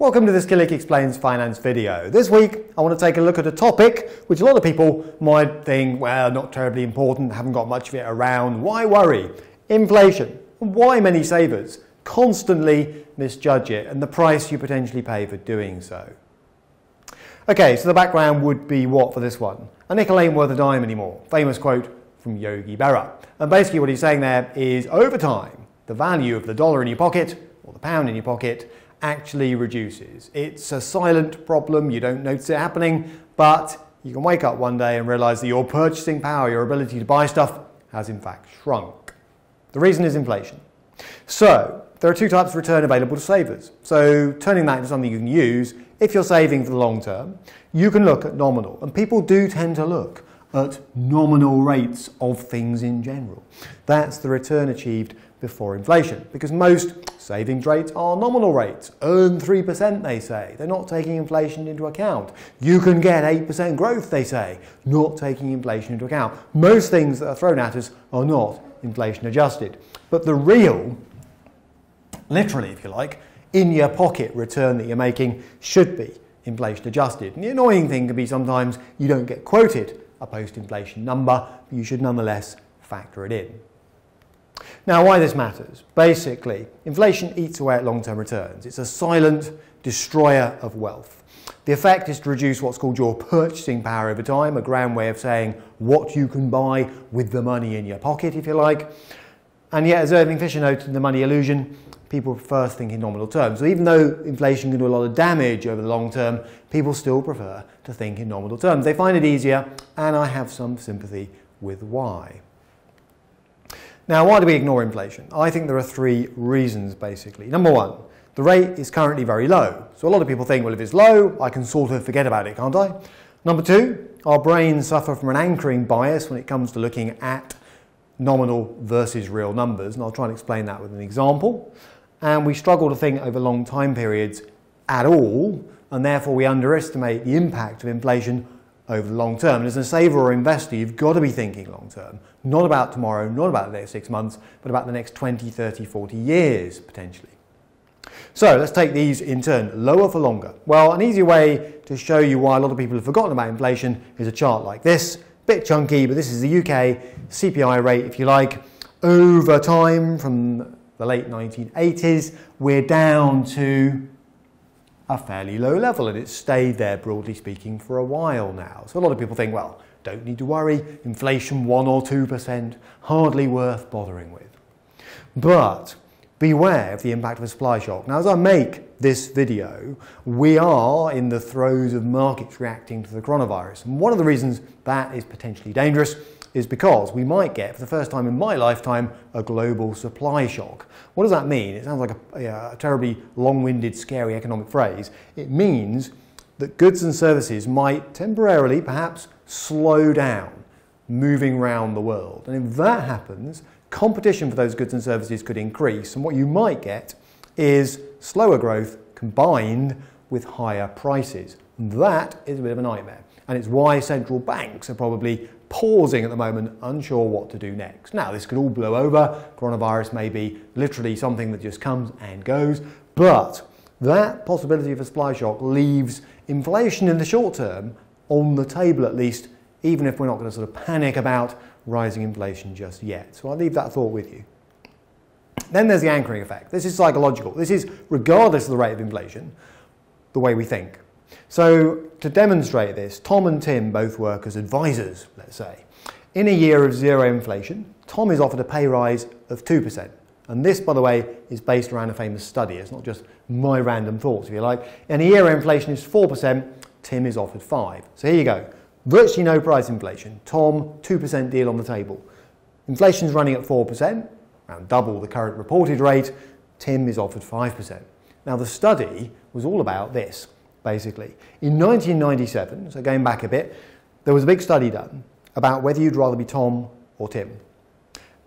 Welcome to this Killik Explains Finance video. This week I want to take a look at a topic which a lot of people might think, well, not terribly important, haven't got much of it around. Why worry? Inflation. Why many savers constantly misjudge it and the price you potentially pay for doing so. Okay, so the background would be what for this one? A nickel ain't worth a dime anymore. Famous quote from Yogi Berra. And basically what he's saying there is over time, the value of the dollar in your pocket or the pound in your pocket actually reduces. It's a silent problem, you don't notice it happening, but you can wake up one day and realize that your purchasing power, your ability to buy stuff, has in fact shrunk. The reason is inflation. So, there are two types of return available to savers. So, turning that into something you can use, if you're saving for the long term, you can look at nominal. And people do tend to look at nominal rates of things in general. That's the return achieved before inflation because most savings rates are nominal rates. Earn 3%, they say. They're not taking inflation into account. You can get 8% growth, they say, not taking inflation into account. Most things that are thrown at us are not inflation adjusted. But the real, literally, if you like, in your pocket return that you're making should be inflation adjusted. And the annoying thing can be sometimes you don't get quoted a post-inflation number, but you should nonetheless factor it in. Now, why this matters? Basically, inflation eats away at long-term returns. It's a silent destroyer of wealth. The effect is to reduce what's called your purchasing power over time, a grand way of saying what you can buy with the money in your pocket, if you like. And yet, as Irving Fisher noted in The Money Illusion, people prefer to think in nominal terms. So even though inflation can do a lot of damage over the long term, people still prefer to think in nominal terms. They find it easier, and I have some sympathy with why. Now, why do we ignore inflation? I think there are three reasons, basically. Number one, the rate is currently very low. So a lot of people think, well, if it's low, I can sort of forget about it, can't I? Number two, our brains suffer from an anchoring bias when it comes to looking at nominal versus real numbers, and I'll try and explain that with an example. And we struggle to think over long time periods at all, and therefore we underestimate the impact of inflation over the long term. And as a saver or investor, you've got to be thinking long term, not about tomorrow, not about the next six months, but about the next 20, 30, 40 years potentially. So let's take these in turn, lower for longer. Well, an easy way to show you why a lot of people have forgotten about inflation is a chart like this. Bit chunky, but this is the UK CPI rate, if you like. Over time, from the late 1980s, we're down to a fairly low level and it's stayed there, broadly speaking, for a while now. So a lot of people think, well, don't need to worry, inflation 1 or 2%, hardly worth bothering with. But beware of the impact of a supply shock. Now, as I make this video, we are in the throes of markets reacting to the coronavirus. And one of the reasons that is potentially dangerous is because we might get, for the first time in my lifetime, a global supply shock. What does that mean? It sounds like a, a terribly long-winded, scary economic phrase. It means that goods and services might temporarily, perhaps, slow down moving around the world. And if that happens, competition for those goods and services could increase. And what you might get is slower growth combined with higher prices. And that is a bit of a nightmare. And it's why central banks are probably pausing at the moment, unsure what to do next. Now, this could all blow over. Coronavirus may be literally something that just comes and goes, but that possibility of a supply shock leaves inflation in the short term on the table at least, even if we're not going to sort of panic about rising inflation just yet. So I'll leave that thought with you. Then there's the anchoring effect. This is psychological. This is, regardless of the rate of inflation, the way we think. So to demonstrate this, Tom and Tim both work as advisors, let's say. In a year of zero inflation, Tom is offered a pay rise of 2%. And this, by the way, is based around a famous study. It's not just my random thoughts, if you like. In a year where inflation is 4%, Tim is offered 5 So here you go. Virtually no price inflation. Tom, 2% deal on the table. Inflation is running at 4%, around double the current reported rate. Tim is offered 5%. Now, the study was all about this basically. In 1997, so going back a bit, there was a big study done about whether you'd rather be Tom or Tim.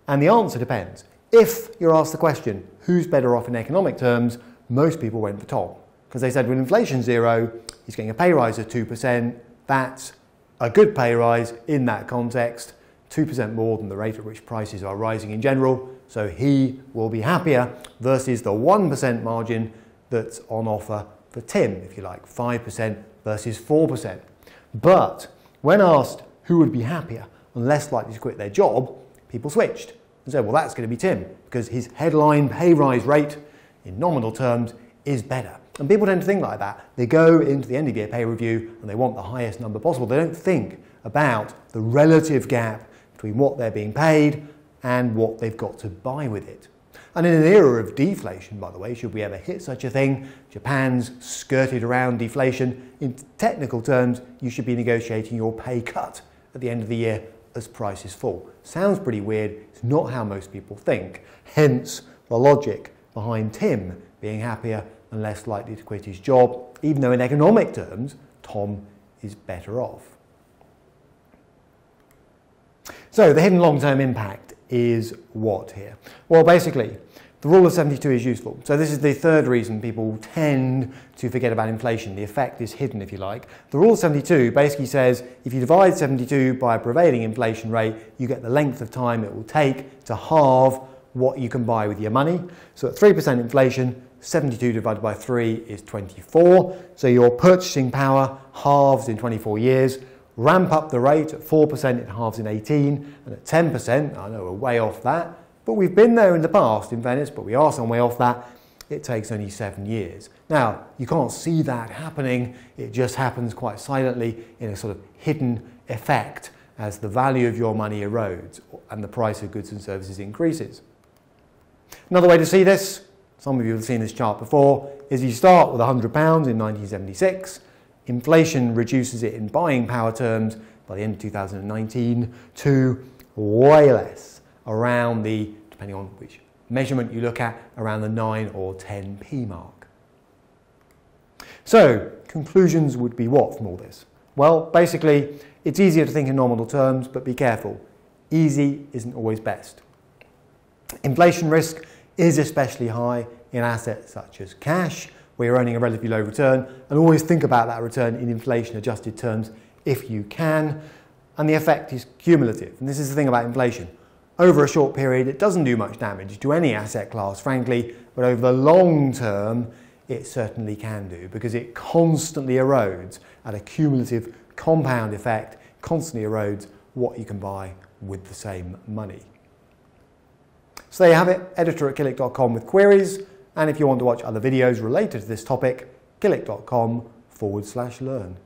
And the answer depends. If you're asked the question, who's better off in economic terms, most people went for Tom. Because they said, when inflation's zero, he's getting a pay rise of 2%. That's a good pay rise in that context, 2% more than the rate at which prices are rising in general. So he will be happier versus the 1% margin that's on offer for Tim, if you like, 5% versus 4%. But when asked who would be happier and less likely to quit their job, people switched and said, well, that's going to be Tim because his headline pay rise rate in nominal terms is better. And people tend to think like that. They go into the end of year pay review and they want the highest number possible. They don't think about the relative gap between what they're being paid and what they've got to buy with it. And in an era of deflation, by the way, should we ever hit such a thing, Japan's skirted around deflation. In technical terms, you should be negotiating your pay cut at the end of the year as prices fall. Sounds pretty weird, it's not how most people think. Hence the logic behind Tim being happier and less likely to quit his job, even though in economic terms, Tom is better off. So the hidden long-term impact is what here? Well, basically, the rule of 72 is useful. So this is the third reason people tend to forget about inflation. The effect is hidden, if you like. The rule of 72 basically says if you divide 72 by a prevailing inflation rate, you get the length of time it will take to halve what you can buy with your money. So at 3% inflation, 72 divided by 3 is 24. So your purchasing power halves in 24 years ramp up the rate at 4%, it halves in 18, and at 10%, I know we're way off that, but we've been there in the past in Venice, but we are some way off that, it takes only seven years. Now, you can't see that happening, it just happens quite silently in a sort of hidden effect as the value of your money erodes and the price of goods and services increases. Another way to see this, some of you have seen this chart before, is you start with £100 in 1976, Inflation reduces it in buying power terms by the end of 2019 to way less, around the, depending on which measurement you look at, around the 9 or 10p mark. So, conclusions would be what from all this? Well, basically, it's easier to think in nominal terms, but be careful. Easy isn't always best. Inflation risk is especially high in assets such as cash, where you're earning a relatively low return, and always think about that return in inflation adjusted terms if you can. And the effect is cumulative. And this is the thing about inflation. Over a short period, it doesn't do much damage to any asset class, frankly, but over the long term, it certainly can do because it constantly erodes at a cumulative compound effect, constantly erodes what you can buy with the same money. So there you have it, editor at Killik.com with queries. And if you want to watch other videos related to this topic, killik.com forward slash learn.